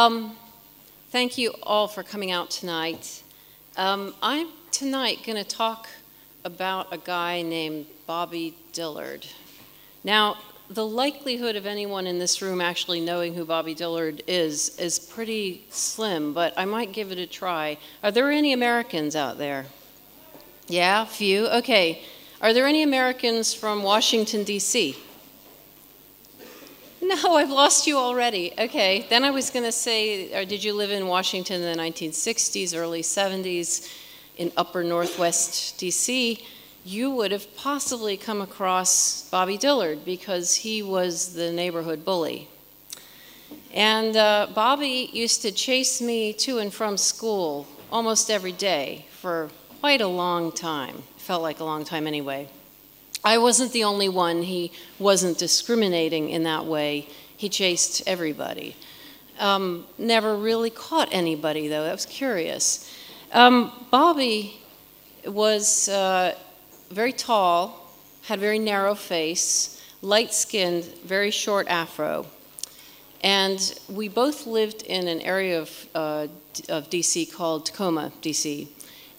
Um, thank you all for coming out tonight. Um, I'm tonight going to talk about a guy named Bobby Dillard. Now, the likelihood of anyone in this room actually knowing who Bobby Dillard is is pretty slim, but I might give it a try. Are there any Americans out there? Yeah, few. Okay. Are there any Americans from Washington, D.C.? No, I've lost you already. Okay, then I was going to say, did you live in Washington in the 1960s, early 70s, in upper northwest DC? You would have possibly come across Bobby Dillard because he was the neighborhood bully. And uh, Bobby used to chase me to and from school almost every day for quite a long time. Felt like a long time anyway. I wasn't the only one. He wasn't discriminating in that way. He chased everybody. Um, never really caught anybody, though. That was curious. Um, Bobby was uh, very tall, had a very narrow face, light skinned, very short afro. And we both lived in an area of, uh, of DC called Takoma, DC.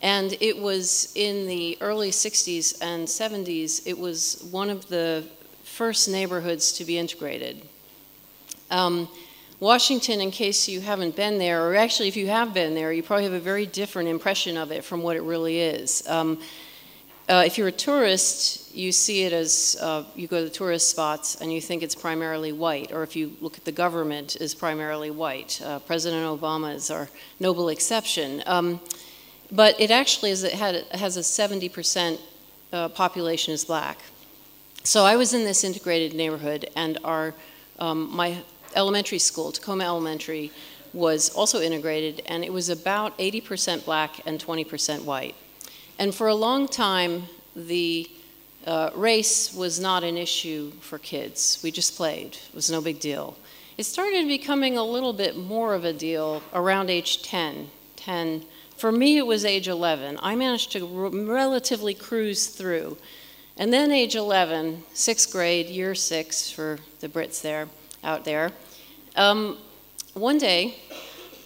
And it was in the early 60s and 70s, it was one of the first neighborhoods to be integrated. Um, Washington, in case you haven't been there, or actually if you have been there, you probably have a very different impression of it from what it really is. Um, uh, if you're a tourist, you see it as uh, you go to tourist spots and you think it's primarily white, or if you look at the government, is primarily white. Uh, President Obama is our noble exception. Um, but it actually is, it, had, has a 70% uh, population is black. So I was in this integrated neighborhood, and our, um, my elementary school, Takoma Elementary, was also integrated, and it was about 80% black and 20% white. And for a long time, the uh, race was not an issue for kids. We just played. It was no big deal. It started becoming a little bit more of a deal around age 10, 10, for me, it was age 11. I managed to relatively cruise through. And then age 11, sixth grade, year six for the Brits there, out there. Um, one day,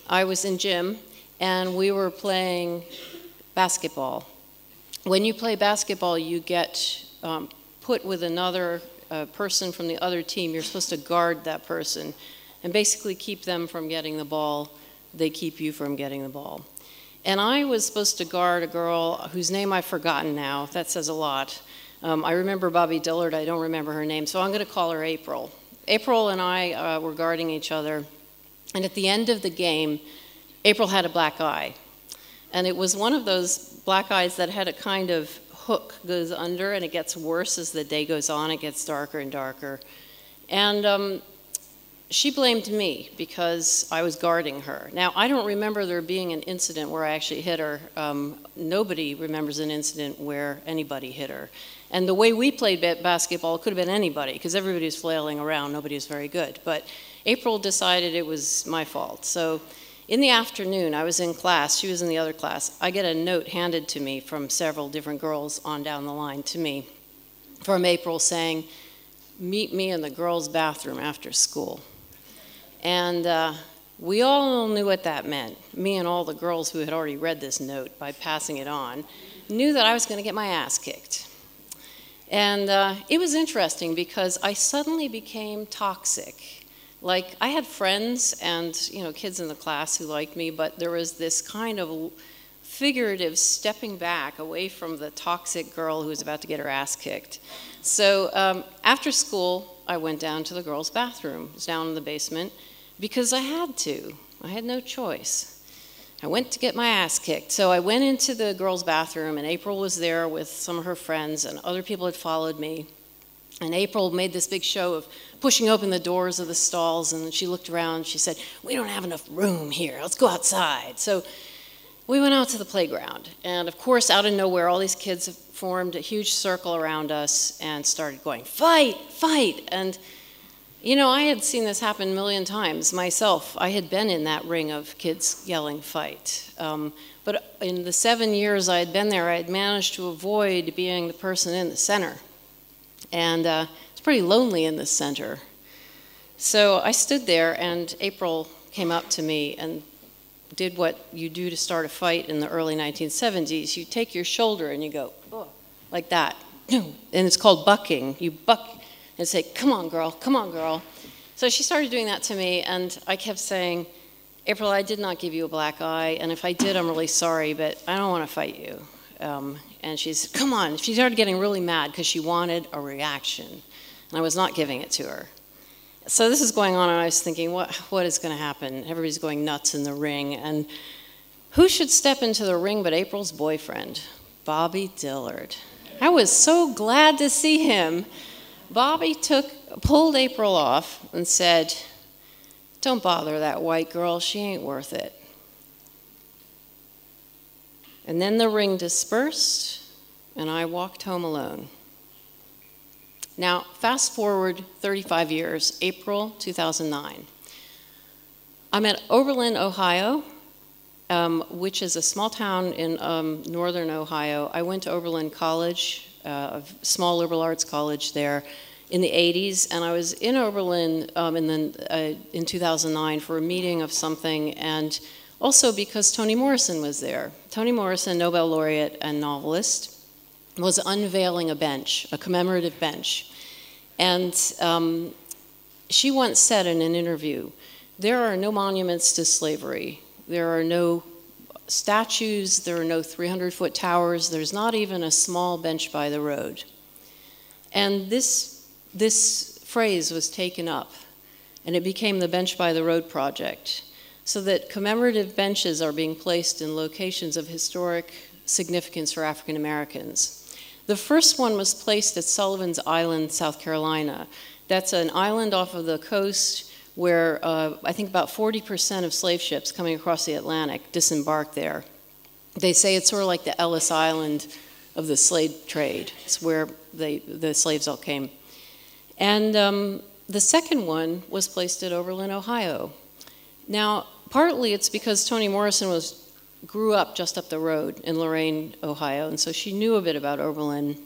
I was in gym and we were playing basketball. When you play basketball, you get um, put with another uh, person from the other team. You're supposed to guard that person and basically keep them from getting the ball. They keep you from getting the ball. And I was supposed to guard a girl whose name I've forgotten now. That says a lot. Um, I remember Bobby Dillard. I don't remember her name, so I'm going to call her April. April and I uh, were guarding each other. And at the end of the game, April had a black eye. And it was one of those black eyes that had a kind of hook goes under, and it gets worse as the day goes on. It gets darker and darker. And um, she blamed me because I was guarding her. Now, I don't remember there being an incident where I actually hit her. Um, nobody remembers an incident where anybody hit her. And the way we played basketball, it could have been anybody because everybody was flailing around. Nobody was very good. But April decided it was my fault. So in the afternoon, I was in class. She was in the other class. I get a note handed to me from several different girls on down the line to me from April saying, Meet me in the girls' bathroom after school. And uh, we all knew what that meant. Me and all the girls who had already read this note by passing it on knew that I was going to get my ass kicked. And uh, it was interesting because I suddenly became toxic. Like I had friends and you know kids in the class who liked me, but there was this kind of figurative stepping back away from the toxic girl who was about to get her ass kicked. So um, after school, I went down to the girls' bathroom. It was down in the basement because I had to. I had no choice. I went to get my ass kicked. So I went into the girls' bathroom, and April was there with some of her friends, and other people had followed me. And April made this big show of pushing open the doors of the stalls, and she looked around. She said, We don't have enough room here. Let's go outside. So we went out to the playground. And of course, out of nowhere, all these kids formed a huge circle around us and started going, Fight, fight. And you know, I had seen this happen a million times myself. I had been in that ring of kids yelling fight. Um, but in the seven years I had been there, I had managed to avoid being the person in the center. And uh, it's pretty lonely in the center. So I stood there, and April came up to me and did what you do to start a fight in the early 1970s. You take your shoulder and you go, oh, like that. And it's called bucking. You buck and say, come on, girl, come on, girl. So she started doing that to me, and I kept saying, April, I did not give you a black eye, and if I did, I'm really sorry, but I don't want to fight you. Um, and she said, Come on. She started getting really mad because she wanted a reaction, and I was not giving it to her. So this is going on, and I was thinking, What, what is going to happen? Everybody's going nuts in the ring, and who should step into the ring but April's boyfriend, Bobby Dillard? I was so glad to see him. Bobby took, pulled April off and said, don't bother that white girl, she ain't worth it. And then the ring dispersed, and I walked home alone. Now, fast forward 35 years, April 2009. I'm at Oberlin, Ohio, um, which is a small town in um, northern Ohio. I went to Oberlin College, a small liberal arts college there, in the 80s, and I was in Oberlin um, in, the, uh, in 2009 for a meeting of something, and also because Toni Morrison was there. Toni Morrison, Nobel laureate and novelist, was unveiling a bench, a commemorative bench. And um, she once said in an interview, there are no monuments to slavery. There are no statues, there are no 300 foot towers, there's not even a small bench by the road. And this this phrase was taken up and it became the Bench by the Road project, so that commemorative benches are being placed in locations of historic significance for African Americans. The first one was placed at Sullivan's Island, South Carolina. That's an island off of the coast where uh, I think about 40% of slave ships coming across the Atlantic disembarked there. They say it's sort of like the Ellis Island of the slave trade. It's where they, the slaves all came. And um, the second one was placed at Oberlin, Ohio. Now, partly it's because Toni Morrison was grew up just up the road in Lorain, Ohio, and so she knew a bit about Oberlin.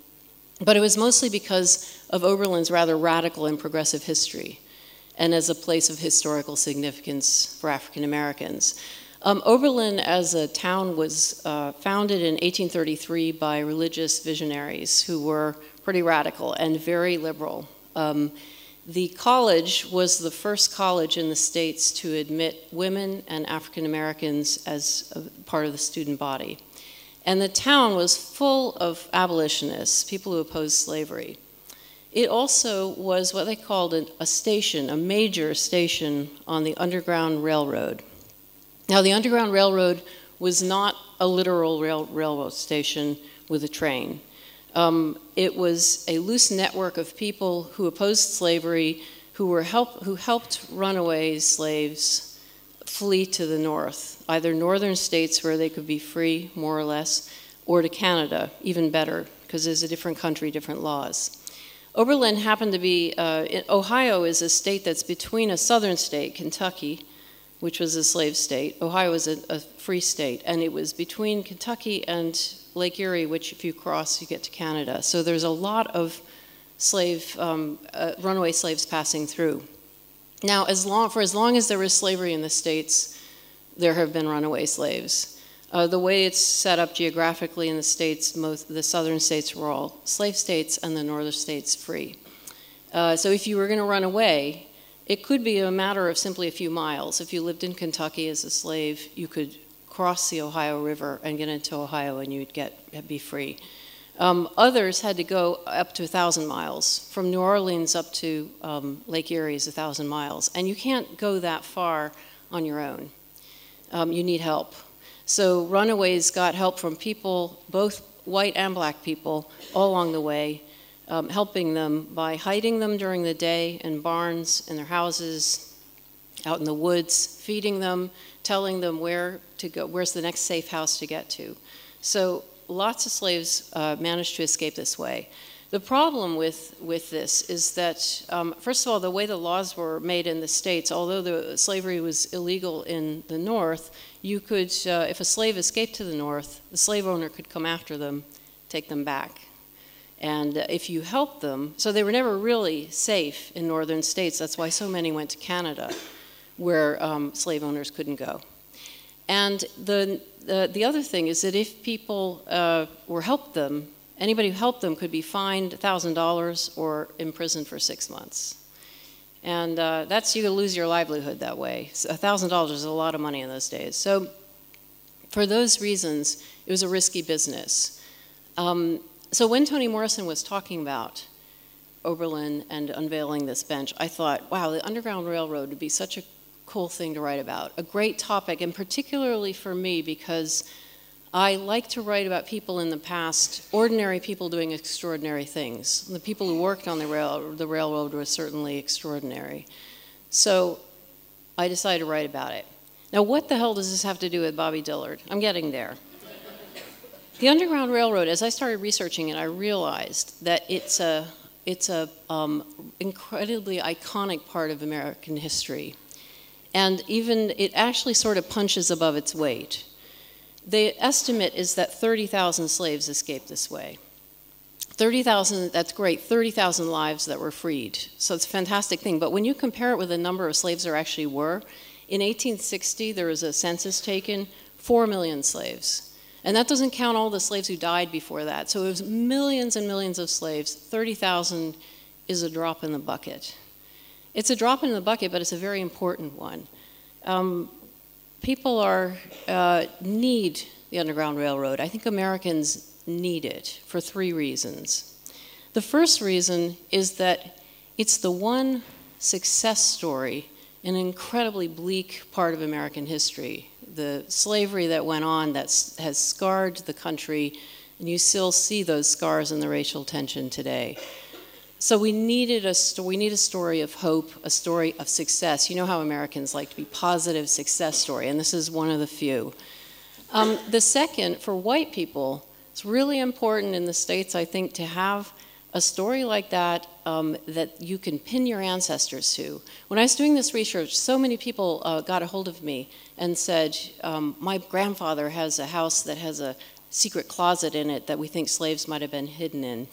But it was mostly because of Oberlin's rather radical and progressive history, and as a place of historical significance for African Americans. Um, Oberlin as a town was uh, founded in 1833 by religious visionaries who were pretty radical and very liberal. Um, the college was the first college in the States to admit women and African Americans as part of the student body. And the town was full of abolitionists, people who opposed slavery. It also was what they called a station, a major station on the Underground Railroad. Now, the Underground Railroad was not a literal rail railroad station with a train. Um, it was a loose network of people who opposed slavery, who, were help, who helped runaway slaves flee to the north, either northern states where they could be free, more or less, or to Canada, even better, because there's a different country, different laws. Oberlin happened to be, uh, Ohio is a state that's between a southern state, Kentucky, which was a slave state. Ohio was a, a free state, and it was between Kentucky and Lake Erie, which if you cross, you get to Canada. So there's a lot of slave, um, uh, runaway slaves passing through. Now, as long, for as long as there was slavery in the states, there have been runaway slaves. Uh, the way it's set up geographically in the states, most the southern states were all slave states and the northern states free. Uh, so if you were going to run away, it could be a matter of simply a few miles. If you lived in Kentucky as a slave, you could cross the Ohio River and get into Ohio and you'd get be free. Um, others had to go up to 1,000 miles. From New Orleans up to um, Lake Erie is 1,000 miles. And you can't go that far on your own. Um, you need help. So runaways got help from people, both white and black people, all along the way, um, helping them by hiding them during the day in barns, in their houses, out in the woods, feeding them, telling them where to go, where's the next safe house to get to. So lots of slaves uh, managed to escape this way. The problem with, with this is that, um, first of all, the way the laws were made in the states, although the slavery was illegal in the North, you could, uh, if a slave escaped to the North, the slave owner could come after them, take them back. And if you helped them, so they were never really safe in northern states. That's why so many went to Canada, where um, slave owners couldn't go. And the, the, the, other thing is that if people uh, were helped them, anybody who helped them could be fined $1,000 or imprisoned for six months. And uh, that's, you lose your livelihood that way. $1,000 is a lot of money in those days. So for those reasons, it was a risky business. Um, so when Toni Morrison was talking about Oberlin and unveiling this bench, I thought, wow, the Underground Railroad would be such a cool thing to write about, a great topic, and particularly for me because I like to write about people in the past, ordinary people doing extraordinary things. The people who worked on the, rail, the railroad were certainly extraordinary. So I decided to write about it. Now, what the hell does this have to do with Bobby Dillard? I'm getting there. The Underground Railroad, as I started researching it, I realized that it's a it's a um, incredibly iconic part of American history, and even it actually sort of punches above its weight. The estimate is that 30,000 slaves escaped this way. 30,000, that's great, 30,000 lives that were freed. So it's a fantastic thing. But when you compare it with the number of slaves there actually were, in 1860 there was a census taken, 4 million slaves. And that doesn't count all the slaves who died before that. So it was millions and millions of slaves. 30,000 is a drop in the bucket. It's a drop in the bucket, but it's a very important one. Um, people are uh, need the Underground Railroad. I think Americans need it for three reasons. The first reason is that it's the one success story in an incredibly bleak part of American history the slavery that went on that has scarred the country, and you still see those scars in the racial tension today. So we needed a sto- we need a story of hope, a story of success. You know how Americans like to be positive success story, and this is one of the few. Um, the second, for white people, it's really important in the states, I think, to have a story like that um, that you can pin your ancestors to. When I was doing this research, so many people uh, got a hold of me and said, um, My grandfather has a house that has a secret closet in it that we think slaves might have been hidden in.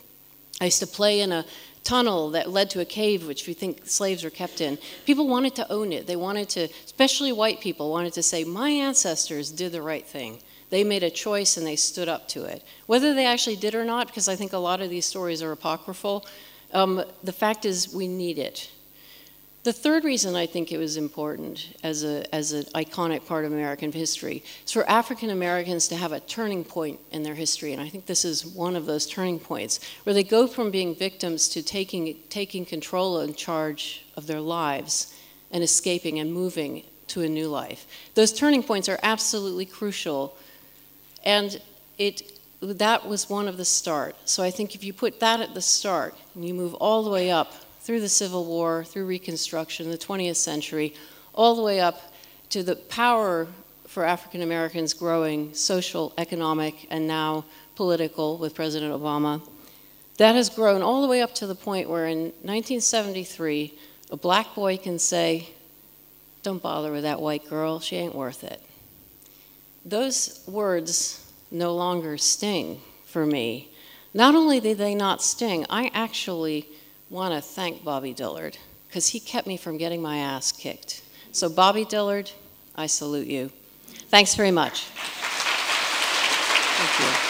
I used to play in a tunnel that led to a cave which we think slaves were kept in. People wanted to own it. They wanted to, especially white people, wanted to say, My ancestors did the right thing. They made a choice and they stood up to it. Whether they actually did or not, because I think a lot of these stories are apocryphal, um, the fact is we need it. The third reason I think it was important as, a, as an iconic part of American history is for African Americans to have a turning point in their history. And I think this is one of those turning points where they go from being victims to taking, taking control and charge of their lives and escaping and moving to a new life. Those turning points are absolutely crucial and it, that was one of the start. So I think if you put that at the start and you move all the way up through the Civil War, through Reconstruction, the 20th century, all the way up to the power for African Americans growing, social, economic, and now political with President Obama. That has grown all the way up to the point where in 1973, a black boy can say, Don't bother with that white girl, she ain't worth it those words no longer sting for me. Not only did they not sting, I actually want to thank Bobby Dillard because he kept me from getting my ass kicked. So, Bobby Dillard, I salute you. Thanks very much. Thank you.